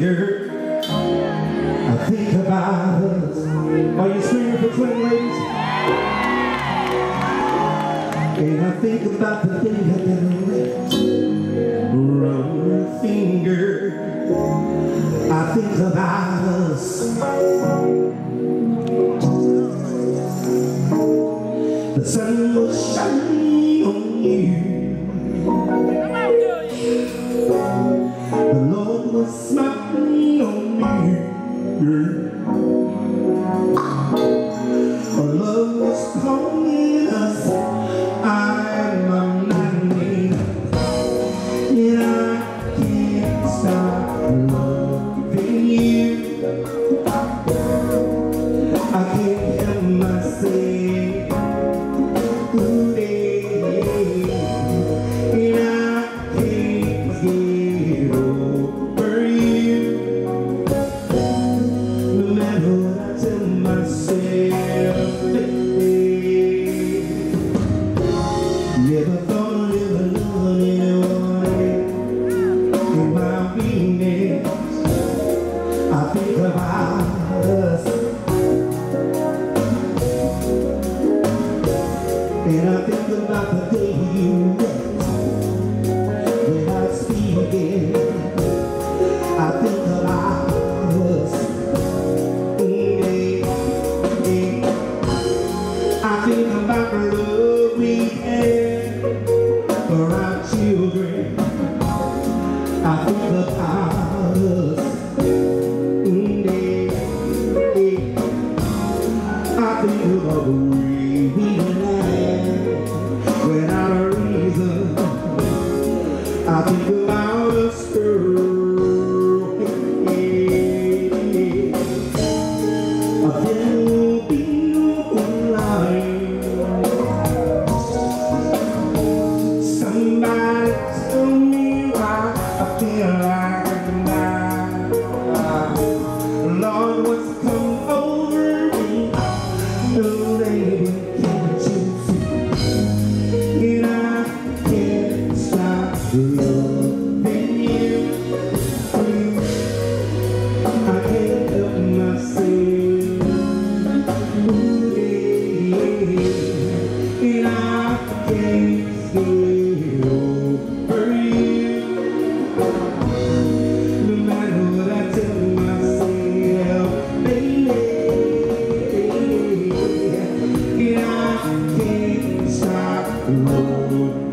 here. I think about us. Are you screaming for twin ladies? And I think about the thing I done left. my finger. I think about us. The sun will shine on you. Therapy. love. alone.